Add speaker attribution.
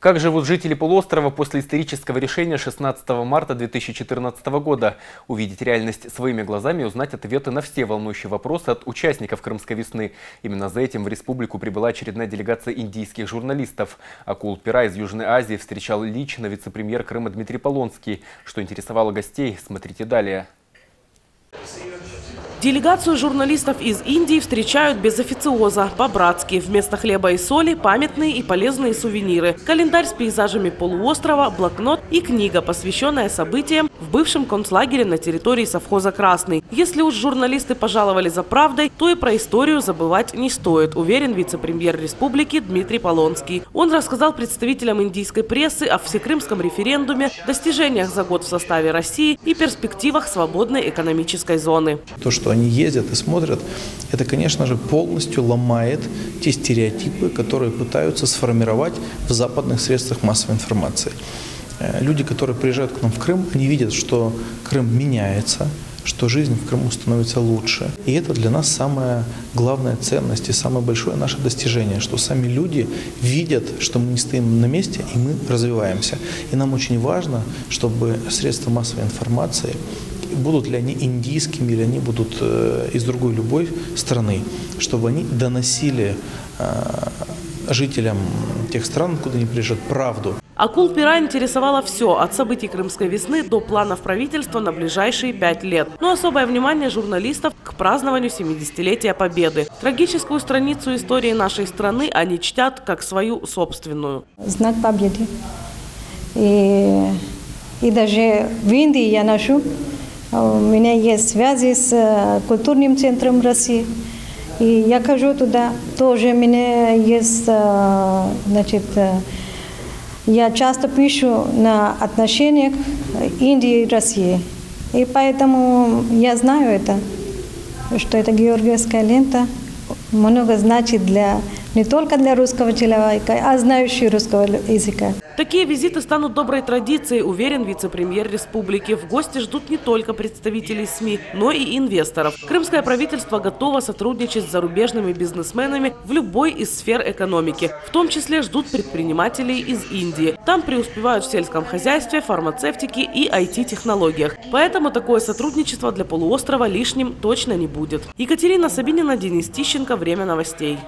Speaker 1: Как живут жители полуострова после исторического решения 16 марта 2014 года? Увидеть реальность своими глазами и узнать ответы на все волнующие вопросы от участников Крымской весны. Именно за этим в республику прибыла очередная делегация индийских журналистов. Акул Пера из Южной Азии встречал лично вице-премьер Крыма Дмитрий Полонский. Что интересовало гостей, смотрите далее.
Speaker 2: Делегацию журналистов из Индии встречают без официоза, по-братски. Вместо хлеба и соли – памятные и полезные сувениры. Календарь с пейзажами полуострова, блокнот и книга, посвященная событиям в бывшем концлагере на территории совхоза «Красный». Если уж журналисты пожаловали за правдой, то и про историю забывать не стоит, уверен вице-премьер республики Дмитрий Полонский. Он рассказал представителям индийской прессы о всекрымском референдуме, достижениях за год в составе России и перспективах свободной экономической зоны.
Speaker 3: То, что они ездят и смотрят, это, конечно же, полностью ломает те стереотипы, которые пытаются сформировать в западных средствах массовой информации. Э, люди, которые приезжают к нам в Крым, они видят, что Крым меняется, что жизнь в Крыму становится лучше. И это для нас самая главная ценность и самое большое наше достижение, что сами люди видят, что мы не стоим на месте и мы развиваемся. И нам очень важно, чтобы средства массовой информации будут ли они индийскими или они будут э, из другой любой страны, чтобы они доносили э, жителям тех стран, куда они приезжают, правду.
Speaker 2: Акул Пера интересовало все, от событий Крымской весны до планов правительства на ближайшие пять лет. Но особое внимание журналистов к празднованию 70-летия Победы. Трагическую страницу истории нашей страны они чтят как свою собственную.
Speaker 4: Знак Победы. И, и даже в Индии я ношу у меня есть связи с э, культурным центром России. И я хожу туда. Тоже у меня есть, э, значит, э, я часто пишу на отношениях Индии и России. И поэтому я знаю это, что это георгиевская лента много значит для не только для русского человека, а знающего русского языка.
Speaker 2: Такие визиты станут доброй традицией, уверен вице-премьер республики. В гости ждут не только представителей СМИ, но и инвесторов. Крымское правительство готово сотрудничать с зарубежными бизнесменами в любой из сфер экономики. В том числе ждут предпринимателей из Индии. Там преуспевают в сельском хозяйстве, фармацевтике и IT-технологиях. Поэтому такое сотрудничество для полуострова лишним точно не будет. Екатерина Сабинина, Денис Тищенко. Время новостей.